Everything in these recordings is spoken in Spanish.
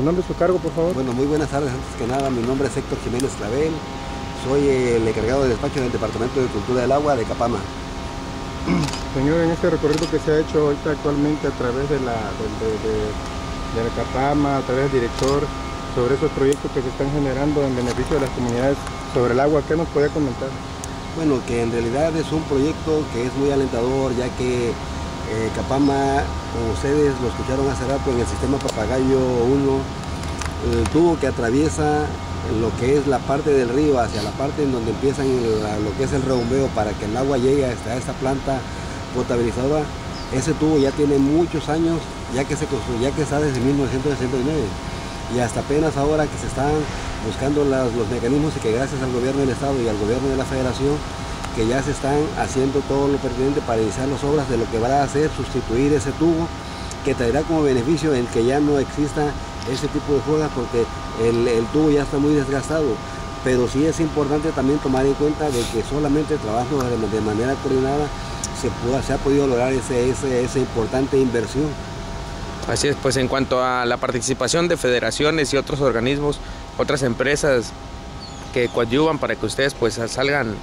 Su nombre y su cargo, por favor. Bueno, muy buenas tardes. Antes que nada, mi nombre es Héctor Jiménez Clavel. Soy el encargado de despacho del Departamento de Cultura del Agua de Capama. Señor, en este recorrido que se ha hecho ahorita actualmente a través de la, de, de, de la Capama, a través del director, sobre esos proyectos que se están generando en beneficio de las comunidades sobre el agua, ¿qué nos puede comentar? Bueno, que en realidad es un proyecto que es muy alentador, ya que eh, Capama, como ustedes lo escucharon hace rato en el sistema Papagayo 1, el tubo que atraviesa lo que es la parte del río hacia la parte en donde empiezan lo que es el rebombeo para que el agua llegue hasta esta planta potabilizadora, ese tubo ya tiene muchos años, ya que se construyó, ya que está desde 1969 y hasta apenas ahora que se están buscando los mecanismos y que gracias al gobierno del estado y al gobierno de la federación que ya se están haciendo todo lo pertinente para iniciar las obras de lo que va a hacer sustituir ese tubo que traerá como beneficio el que ya no exista ese tipo de fugas porque el, tubo ya está muy desgastado pero sí es importante también tomar en cuenta de que solamente trabajando de, manera coordinada se, se ha podido lograr ese, esa importante inversión. Así es, pues en cuanto a la participación de federaciones y otros organismos, otras empresas que coadyuvan para que ustedes pues salgan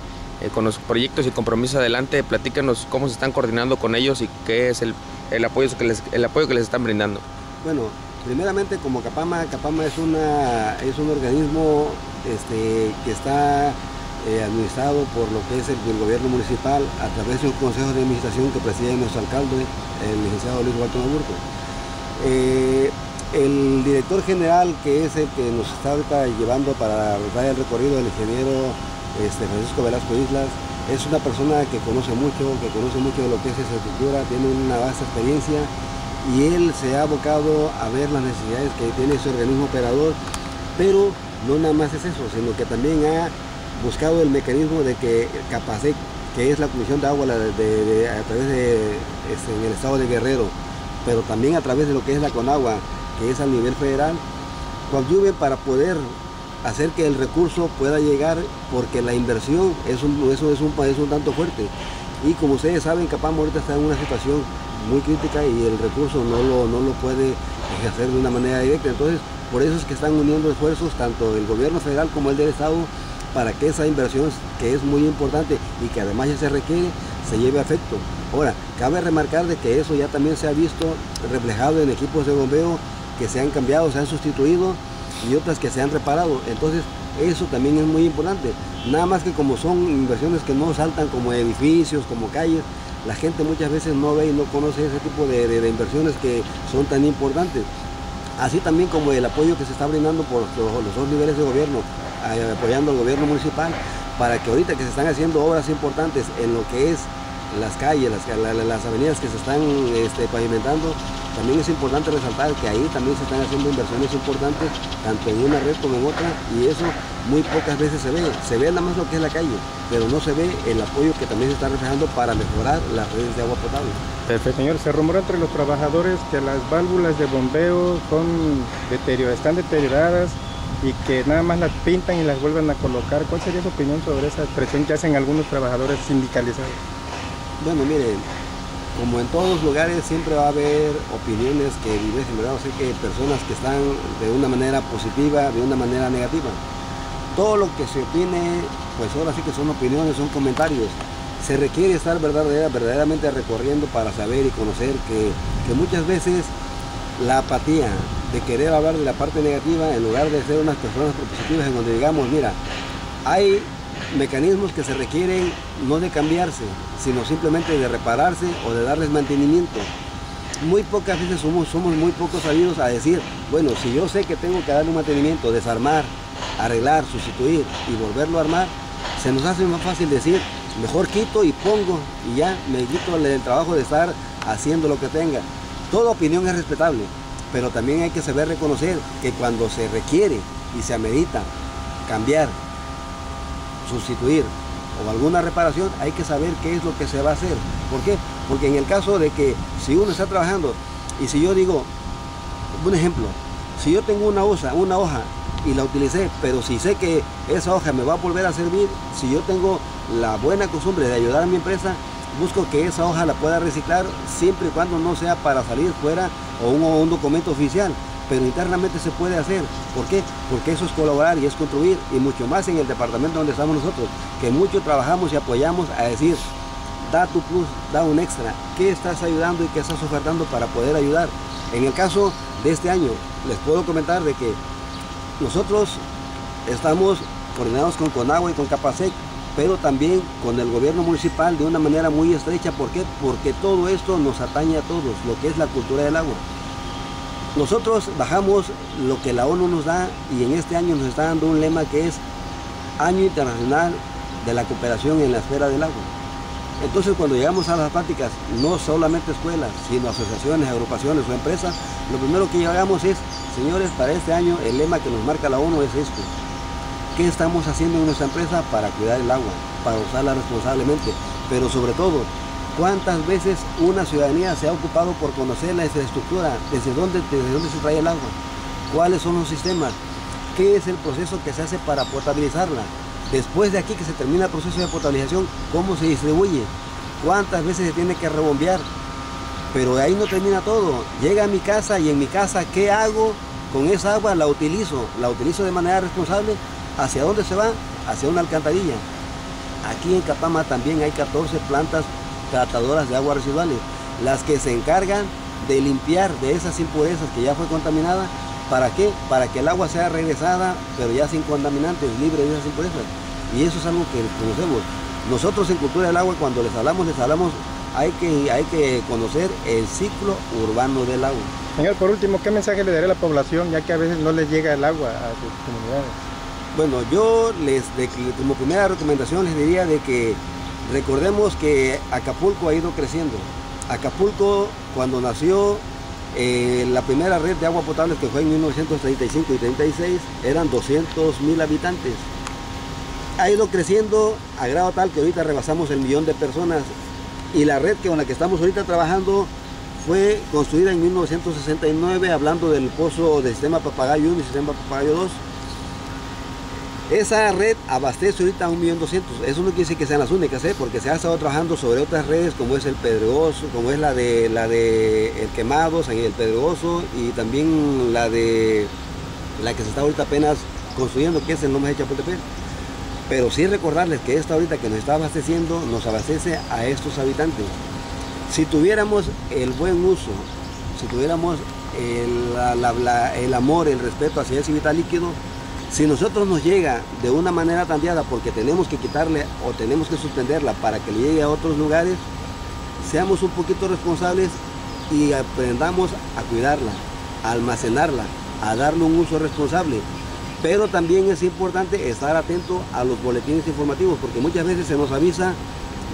eh, con los proyectos y compromisos adelante, platícanos cómo se están coordinando con ellos y qué es el, apoyo, que les, el apoyo que les están brindando. Bueno, primeramente como Capama, Capama es, una, es un organismo este, que está eh, administrado por lo que es el, gobierno municipal a través de un consejo de administración que preside nuestro alcalde, el licenciado Luis Walton Aburto. Eh, el director general, que es el que nos está llevando para dar el recorrido, el ingeniero este, Francisco Velasco Islas, es una persona que conoce mucho, que conoce mucho de lo que es esa estructura, tiene una vasta experiencia y él se ha abocado a ver las necesidades que tiene ese organismo operador, pero no nada más es eso, sino que también ha buscado el mecanismo de que Capacec, que es la Comisión de Agua de, a través de este, en el estado de Guerrero, pero también a través de lo que es la Conagua, que es a nivel federal, coadyuve para poder hacer que el recurso pueda llegar porque la inversión es un, eso es un, es un tanto fuerte. Y como ustedes saben, Capam ahorita está en una situación muy crítica y el recurso no lo, no lo puede hacer de una manera directa. Entonces, por eso es que están uniendo esfuerzos tanto el gobierno federal como el del Estado para que esa inversión, que es muy importante y que además ya se requiere, se lleve a efecto. Ahora, cabe remarcar de que eso ya también se ha visto reflejado en equipos de bombeo que se han cambiado, se han sustituido y otras que se han reparado. Entonces, eso también es muy importante. Nada más que como son inversiones que no saltan como edificios, como calles, la gente muchas veces no ve y no conoce ese tipo de, inversiones que son tan importantes. Así también como el apoyo que se está brindando por los, los dos niveles de gobierno, eh, apoyando al gobierno municipal, para que ahorita que se están haciendo obras importantes en lo que es las calles, las, avenidas que se están este, pavimentando, también es importante resaltar que ahí también se están haciendo inversiones importantes, tanto en una red como en otra, y eso muy pocas veces se ve. Se ve nada más lo que es la calle, pero no se ve el apoyo que también se está reflejando para mejorar las redes de agua potable. Perfecto, señor. Se rumora entre los trabajadores que las válvulas de bombeo son están deterioradas y que nada más las pintan y las vuelven a colocar. ¿Cuál sería su opinión sobre esa expresión que hacen algunos trabajadores sindicalizados? Bueno, miren, como en todos los lugares siempre va a haber opiniones que divergen, ¿verdad? O sea que personas que están de una manera positiva, de una manera negativa. Todo lo que se opine, pues ahora sí que son opiniones, son comentarios. Se requiere estar verdadera, verdaderamente recorriendo para saber y conocer que, que muchas veces la apatía de querer hablar de la parte negativa en lugar de ser unas personas propositivas en donde digamos, mira, hay mecanismos que se requieren no de cambiarse, sino simplemente de repararse o de darles mantenimiento. Muy pocas veces somos, somos muy pocos sabidos a decir, bueno, si yo sé que tengo que darle un mantenimiento, desarmar, arreglar, sustituir y volverlo a armar, se nos hace más fácil decir, mejor quito y pongo y ya me quito el trabajo de estar haciendo lo que tenga. Toda opinión es respetable, pero también hay que saber reconocer que cuando se requiere y se amerita cambiar sustituir o alguna reparación, hay que saber qué es lo que se va a hacer. ¿Por qué? Porque en el caso de que si uno está trabajando y si yo digo, un ejemplo, si yo tengo una hoja, una hoja y la utilicé, pero si sé que esa hoja me va a volver a servir, si yo tengo la buena costumbre de ayudar a mi empresa, busco que esa hoja la pueda reciclar siempre y cuando no sea para salir fuera o un documento oficial. Pero internamente se puede hacer. ¿Por qué? Porque eso es colaborar y es construir, y mucho más en el departamento donde estamos nosotros, que mucho trabajamos y apoyamos a decir, da tu plus, da un extra, ¿qué estás ayudando y qué estás ofertando para poder ayudar? En el caso de este año, les puedo comentar de que nosotros estamos coordinados con Conagua y con Capasec, pero también con el gobierno municipal de una manera muy estrecha. ¿Por qué? Porque todo esto nos atañe a todos, lo que es la cultura del agua. Nosotros bajamos lo que la ONU nos da y en este año nos está dando un lema que es Año Internacional de la Cooperación en la Esfera del Agua. Entonces cuando llegamos a las prácticas, no solamente escuelas, sino asociaciones, agrupaciones o empresas, lo primero que llegamos es, señores, para este año el lema que nos marca la ONU es esto. ¿Qué estamos haciendo en nuestra empresa para cuidar el agua, para usarla responsablemente? Pero sobre todo, ¿cuántas veces una ciudadanía se ha ocupado por conocer la infraestructura? ¿Desde dónde, se trae el agua? ¿Cuáles son los sistemas? ¿Qué es el proceso que se hace para potabilizarla? Después de aquí que se termina el proceso de potabilización, ¿cómo se distribuye? ¿Cuántas veces se tiene que rebombear? Pero ahí no termina todo. Llega a mi casa y en mi casa, ¿qué hago? Con esa agua la utilizo, la utilizo de manera responsable. ¿Hacia dónde se va? Hacia una alcantarilla. Aquí en Capama también hay 14 plantas tratadoras de aguas residuales, las que se encargan de limpiar de esas impurezas que ya fue contaminada ¿Para qué? Para que el agua sea regresada, pero ya sin contaminantes, libre de esas impurezas. Y eso es algo que conocemos. Nosotros en Cultura del Agua, cuando les hablamos, les hablamos, hay que, hay que conocer el ciclo urbano del agua. Señor, por último, ¿qué mensaje le daré a la población, ya que a veces no les llega el agua a sus comunidades? Bueno, yo les, como primera recomendación les diría de que recordemos que Acapulco ha ido creciendo. Acapulco, cuando nació, eh, la primera red de agua potable que fue en 1935 y 36 eran 200 mil habitantes. Ha ido creciendo a grado tal que ahorita rebasamos el millón de personas y la red con la que estamos ahorita trabajando fue construida en 1969 hablando del pozo del sistema Papagayo 1 y sistema Papagayo 2 esa red abastece ahorita a 1.200.000. Eso no quiere decir que sean las únicas, ¿eh? porque se ha estado trabajando sobre otras redes como es el Pedregoso, como es la de la de El Quemado, San el Pedregoso y también la de la que se está ahorita apenas construyendo, que es el nombre de Chapultepec. Pero sí recordarles que esta ahorita que nos está abasteciendo, nos abastece a estos habitantes. Si tuviéramos el buen uso, si tuviéramos el, el amor, el respeto hacia ese vital líquido, si nosotros nos llega de una manera tanteada porque tenemos que quitarle o tenemos que suspenderla para que le llegue a otros lugares, seamos un poquito responsables y aprendamos a cuidarla, a almacenarla, a darle un uso responsable. Pero también es importante estar atento a los boletines informativos porque muchas veces se nos avisa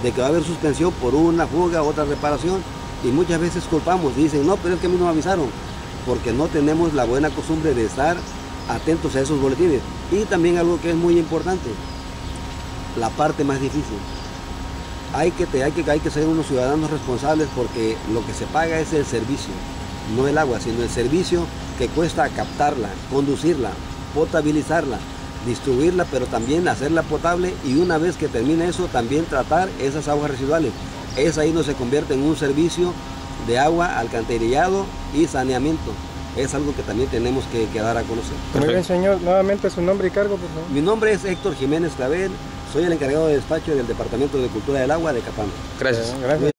de que va a haber suspensión por una fuga, otra reparación y muchas veces culpamos, dicen, no, pero es que a mí no me avisaron porque no tenemos la buena costumbre de estar atentos a esos boletines. Y también algo que es muy importante, la parte más difícil. Hay que, hay, que, hay que ser unos ciudadanos responsables porque lo que se paga es el servicio, no el agua, sino el servicio que cuesta captarla, conducirla, potabilizarla, distribuirla, pero también hacerla potable y una vez que termine eso, también tratar esas aguas residuales. Es ahí donde se convierte en un servicio de agua, alcantarillado y saneamiento es algo que también tenemos que, dar a conocer. Muy bien, señor. Nuevamente su nombre y cargo, por favor. Mi nombre es Héctor Jiménez Clavel, soy el encargado de despacho del Departamento de Cultura del Agua de Capán. Gracias. gracias.